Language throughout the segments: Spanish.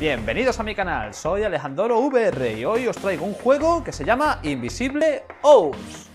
Bienvenidos a mi canal, soy Alejandro VR y hoy os traigo un juego que se llama Invisible Owls.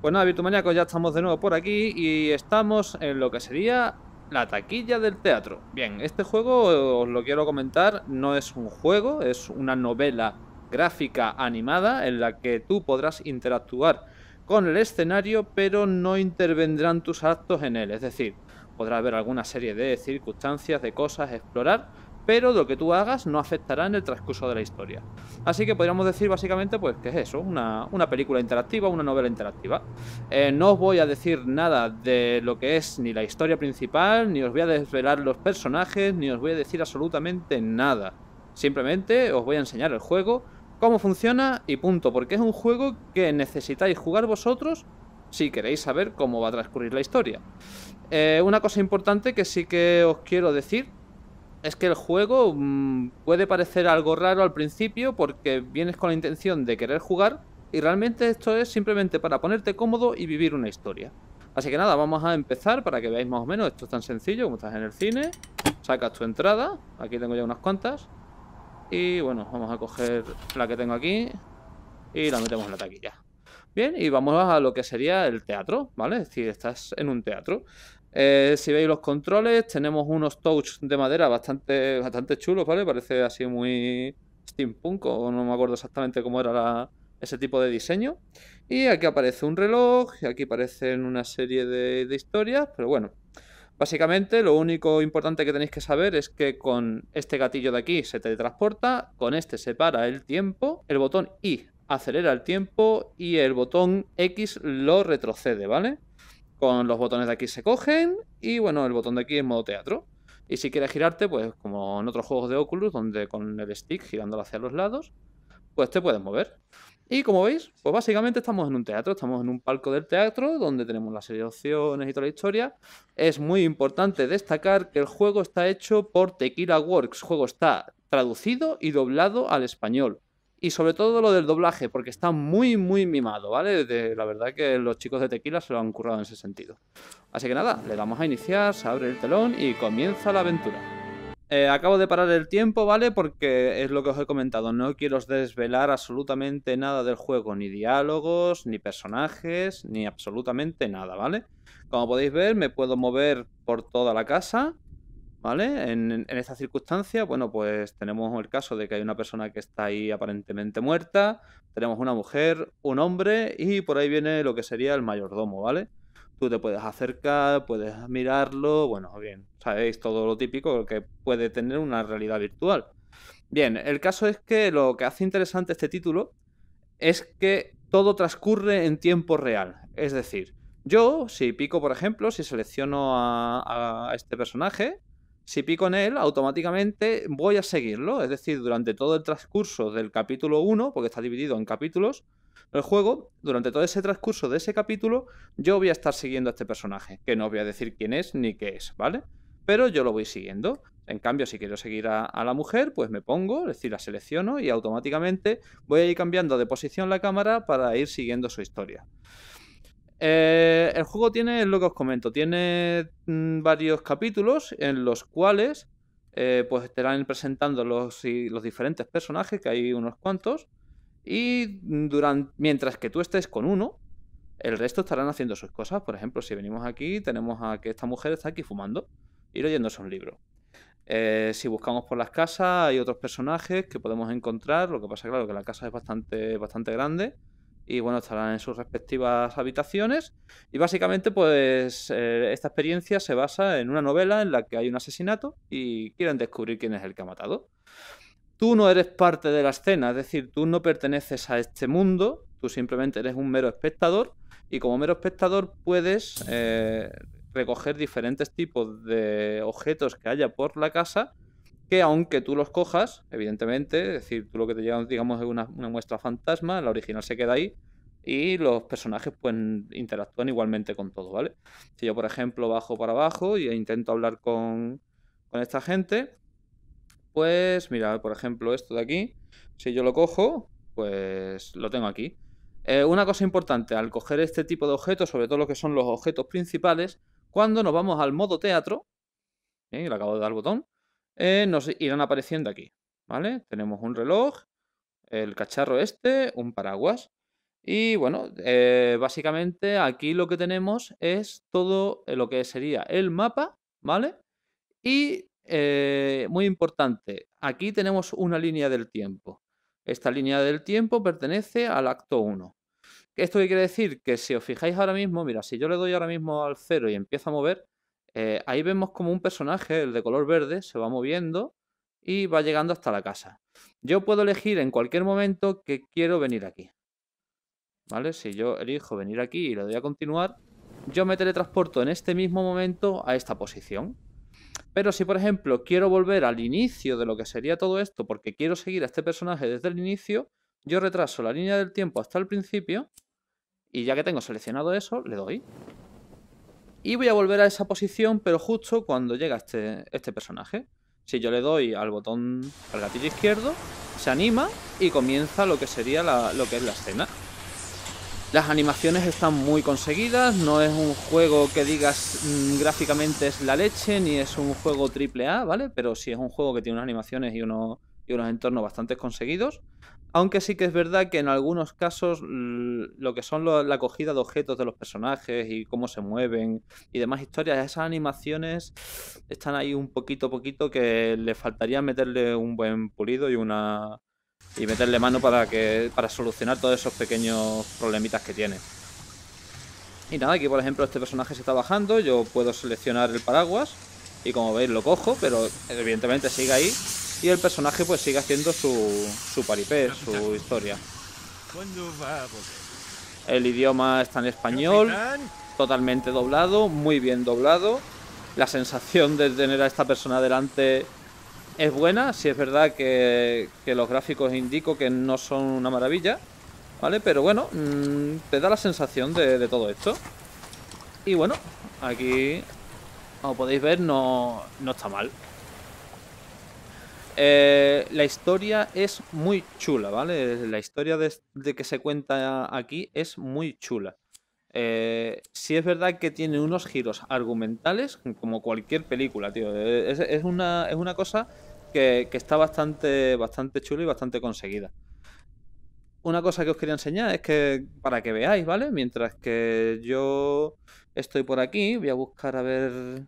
Pues nada, Virtumaníacos, ya estamos de nuevo por aquí y estamos en lo que sería la taquilla del teatro. Bien, este juego, os lo quiero comentar, no es un juego, es una novela gráfica animada en la que tú podrás interactuar con el escenario, pero no intervendrán tus actos en él. Es decir, podrás ver alguna serie de circunstancias, de cosas, explorar, pero lo que tú hagas no afectará en el transcurso de la historia. Así que podríamos decir básicamente pues que es eso, una, película interactiva, una novela interactiva. Eh, no os voy a decir nada de lo que es ni la historia principal, ni os voy a desvelar los personajes, ni os voy a decir absolutamente nada. Simplemente os voy a enseñar el juego, cómo funciona y punto, porque es un juego que necesitáis jugar vosotros si queréis saber cómo va a transcurrir la historia. Eh, una cosa importante que sí que os quiero decir es que el juego mm, puede parecer algo raro al principio porque vienes con la intención de querer jugar y realmente esto es simplemente para ponerte cómodo y vivir una historia. Así que nada, vamos a empezar para que veáis más o menos. Esto es tan sencillo como estás en el cine. Sacas tu entrada. Aquí tengo ya unas cuantas. Y bueno, vamos a coger la que tengo aquí y la metemos en la taquilla. Bien, y vamos a lo que sería el teatro, ¿vale? Es decir, estás en un teatro. Eh, si veis los controles, tenemos unos touch de madera bastante, bastante chulos, ¿vale? Parece así muy steampunk, o no me acuerdo exactamente cómo era ese tipo de diseño. Y aquí aparece un reloj, y aquí aparecen una serie de, de historias, pero bueno. Básicamente, lo único importante que tenéis que saber es que con este gatillo de aquí se teletransporta, con este se para el tiempo, el botón I acelera el tiempo y el botón X lo retrocede, ¿vale? Con los botones de aquí se cogen y bueno, el botón de aquí es modo teatro. Y si quieres girarte, pues como en otros juegos de Oculus, donde con el stick girándolo hacia los lados, pues te puedes mover. Y como veis, pues básicamente estamos en un teatro, estamos en un palco del teatro donde tenemos la serie de opciones y toda la historia. Es muy importante destacar que el juego está hecho por Tequila Works. El juego está traducido y doblado al español. Y sobre todo lo del doblaje, porque está muy, muy mimado, ¿vale? De, la verdad que los chicos de Tequila se lo han currado en ese sentido. Así que nada, le damos a iniciar, se abre el telón y comienza la aventura. Eh, acabo de parar el tiempo, ¿vale? Porque es lo que os he comentado, no quiero desvelar absolutamente nada del juego, ni diálogos, ni personajes, ni absolutamente nada, ¿vale? Como podéis ver, me puedo mover por toda la casa, ¿Vale? En, esta circunstancia, bueno, pues tenemos el caso de que hay una persona que está ahí aparentemente muerta, tenemos una mujer, un hombre y por ahí viene lo que sería el mayordomo, ¿vale? Tú te puedes acercar, puedes mirarlo, bueno, bien, sabéis todo lo típico que puede tener una realidad virtual. Bien, el caso es que lo que hace interesante este título es que todo transcurre en tiempo real. Es decir, yo, si pico, por ejemplo, si selecciono a este personaje, si pico en él, automáticamente voy a seguirlo. Es decir, durante todo el transcurso del capítulo 1, porque está dividido en capítulos, el juego, durante todo ese transcurso de ese capítulo, yo voy a estar siguiendo a este personaje, que no voy a decir quién es ni qué es, ¿vale? Pero yo lo voy siguiendo. En cambio, si quiero seguir a, la mujer, pues me pongo, es decir, la selecciono y automáticamente voy a ir cambiando de posición la cámara para ir siguiendo su historia. Eh, el juego tiene, lo que os comento, tiene mm, varios capítulos en los cuales eh, pues estarán presentando los diferentes personajes, que hay unos cuantos, y durante, mientras que tú estés con uno, el resto estarán haciendo sus cosas. Por ejemplo, si venimos aquí, tenemos a que esta mujer está aquí fumando y leyéndose un libro. Eh, si buscamos por las casas, hay otros personajes que podemos encontrar. Lo que pasa, claro, que la casa es bastante, bastante grande y bueno, estarán en sus respectivas habitaciones. Y básicamente, pues eh, esta experiencia se basa en una novela en la que hay un asesinato y quieren descubrir quién es el que ha matado. Tú no eres parte de la escena, es decir, tú no perteneces a este mundo, tú simplemente eres un mero espectador y como mero espectador puedes eh, recoger diferentes tipos de objetos que haya por la casa que aunque tú los cojas, evidentemente, es decir, tú lo que te llevas, digamos, es una, muestra fantasma, la original se queda ahí, y los personajes pues interactúan igualmente con todo, ¿vale? Si yo, por ejemplo, bajo para abajo y intento hablar con, con esta gente, pues mira, por ejemplo, esto de aquí, si yo lo cojo, pues lo tengo aquí. Eh, una cosa importante, al coger este tipo de objetos, sobre todo lo que son los objetos principales, cuando nos vamos al modo teatro, le acabo de dar el botón, eh, nos irán apareciendo aquí, ¿vale? Tenemos un reloj, el cacharro este, un paraguas. Y bueno, eh, básicamente aquí lo que tenemos es todo lo que sería el mapa, ¿vale? Y eh, muy importante, aquí tenemos una línea del tiempo. Esta línea del tiempo pertenece al acto 1. ¿Esto qué quiere decir? Que si os fijáis ahora mismo, mira, si yo le doy ahora mismo al 0 y empiezo a mover, eh, ahí vemos como un personaje, el de color verde, se va moviendo y va llegando hasta la casa. Yo puedo elegir en cualquier momento que quiero venir aquí. ¿Vale? Si yo elijo venir aquí y le doy a continuar, yo me teletransporto en este mismo momento a esta posición. Pero si, por ejemplo, quiero volver al inicio de lo que sería todo esto, porque quiero seguir a este personaje desde el inicio, yo retraso la línea del tiempo hasta el principio, y ya que tengo seleccionado eso, le doy. Y voy a volver a esa posición, pero justo cuando llega este, este personaje. Si yo le doy al botón, al gatillo izquierdo, se anima y comienza lo que sería lo que es la escena. Las animaciones están muy conseguidas, no es un juego que digas mm, gráficamente es la leche, ni es un juego triple A, ¿vale? Pero sí es un juego que tiene unas animaciones y unos, y unos entornos bastante conseguidos. Aunque sí que es verdad que en algunos casos lo que son la acogida de objetos de los personajes y cómo se mueven y demás historias, esas animaciones están ahí un poquito poquito que le faltaría meterle un buen pulido y una y meterle mano para que para solucionar todos esos pequeños problemitas que tiene. Y nada, aquí por ejemplo este personaje se está bajando, yo puedo seleccionar el paraguas y como veis lo cojo, pero evidentemente sigue ahí y el personaje pues sigue haciendo su, su paripé, su historia. El idioma está en español, totalmente doblado, muy bien doblado. La sensación de tener a esta persona delante es buena, si es verdad que, los gráficos indico que no son una maravilla, ¿vale? Pero bueno, mm, te da la sensación de, de todo esto. Y bueno, aquí, como podéis ver, no, no está mal. Eh, la historia es muy chula, ¿vale? La historia de, que se cuenta aquí es muy chula. Eh, sí es verdad que tiene unos giros argumentales, como cualquier película, tío. Es, una, es una, cosa que, está bastante, bastante chula y bastante conseguida. Una cosa que os quería enseñar es que, para que veáis, ¿vale? Mientras que yo estoy por aquí, voy a buscar a ver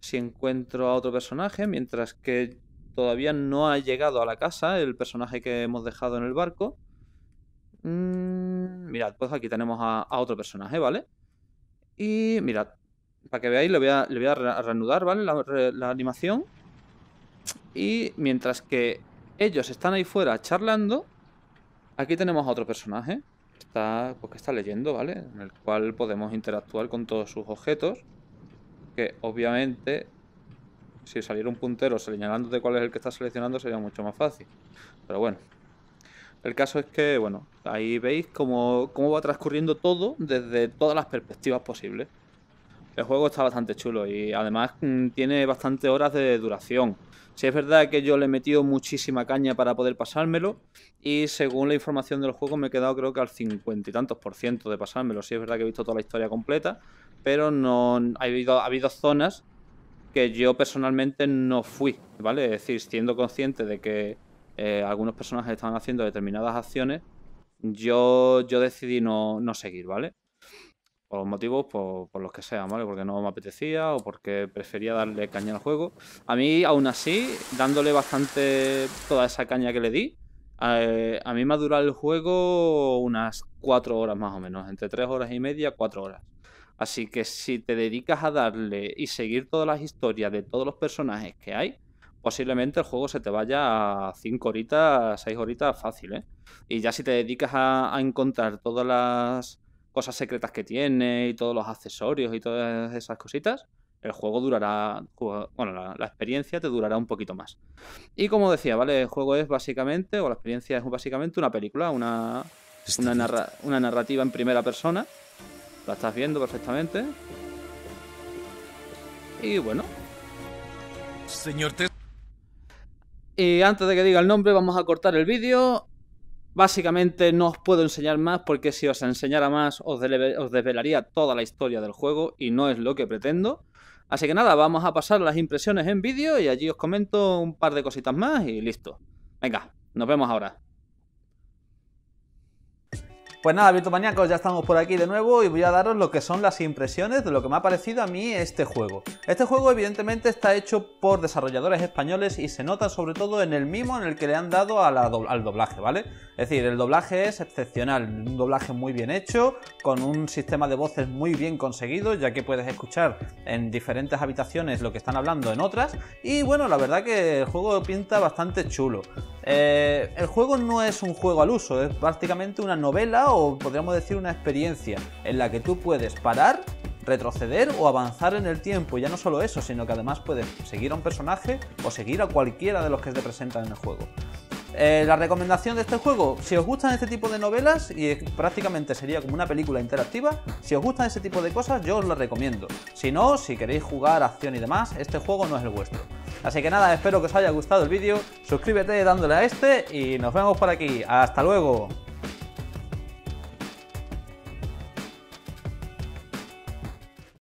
si encuentro a otro personaje, mientras que Todavía no ha llegado a la casa el personaje que hemos dejado en el barco. Mm, mirad, pues aquí tenemos a, otro personaje, ¿vale? Y mirad, para que veáis, le voy a, reanudar, ¿vale? La, animación. Y mientras que ellos están ahí fuera charlando, aquí tenemos a otro personaje. Está, pues que está leyendo, ¿vale? En el cual podemos interactuar con todos sus objetos. Que obviamente si saliera un puntero señalándote cuál es el que estás seleccionando sería mucho más fácil. Pero bueno. El caso es que, bueno, ahí veis cómo, cómo va transcurriendo todo desde todas las perspectivas posibles. El juego está bastante chulo y además mm, tiene bastantes horas de duración. Si es verdad que yo le he metido muchísima caña para poder pasármelo y según la información del juego me he quedado creo que al cincuenta y tantos por ciento de pasármelo. Si es verdad que he visto toda la historia completa, pero no ha habido, ha habido zonas que yo personalmente no fui, ¿vale? Es decir, siendo consciente de que eh, algunos personajes estaban haciendo determinadas acciones, yo, yo decidí no, seguir, ¿vale? Por motivos por, los que sean, ¿vale? Porque no me apetecía o porque prefería darle caña al juego. A mí, aún así, dándole bastante toda esa caña que le di, eh, a mí me ha durado el juego unas cuatro horas más o menos, entre tres horas y media, cuatro horas. Así que si te dedicas a darle y seguir todas las historias de todos los personajes que hay, posiblemente el juego se te vaya a 5 horitas, 6 horitas fácil, ¿eh? Y ya si te dedicas a, encontrar todas las cosas secretas que tiene y todos los accesorios y todas esas cositas, el juego durará, bueno, la, experiencia te durará un poquito más. Y como decía, ¿vale? El juego es básicamente, o la experiencia es básicamente una película, una, una, una narrativa en primera persona la estás viendo perfectamente. Y bueno. Señor T. Y antes de que diga el nombre, vamos a cortar el vídeo. Básicamente no os puedo enseñar más porque si os enseñara más os, desvelaría toda la historia del juego y no es lo que pretendo. Así que nada, vamos a pasar las impresiones en vídeo y allí os comento un par de cositas más y listo. Venga, nos vemos ahora. Pues nada, Maníacos, ya estamos por aquí de nuevo y voy a daros lo que son las impresiones de lo que me ha parecido a mí este juego. Este juego evidentemente está hecho por desarrolladores españoles y se nota sobre todo en el mimo en el que le han dado al doblaje, ¿vale? Es decir, el doblaje es excepcional, un doblaje muy bien hecho, con un sistema de voces muy bien conseguido, ya que puedes escuchar en diferentes habitaciones lo que están hablando en otras, y bueno, la verdad que el juego pinta bastante chulo. Eh, el juego no es un juego al uso, es prácticamente una novela o podríamos decir una experiencia en la que tú puedes parar, retroceder o avanzar en el tiempo. Ya no solo eso, sino que además puedes seguir a un personaje o seguir a cualquiera de los que te presentan en el juego. Eh, la recomendación de este juego, si os gustan este tipo de novelas, y prácticamente sería como una película interactiva, si os gustan ese tipo de cosas, yo os lo recomiendo. Si no, si queréis jugar acción y demás, este juego no es el vuestro. Así que nada, espero que os haya gustado el vídeo, suscríbete dándole a este y nos vemos por aquí. ¡Hasta luego!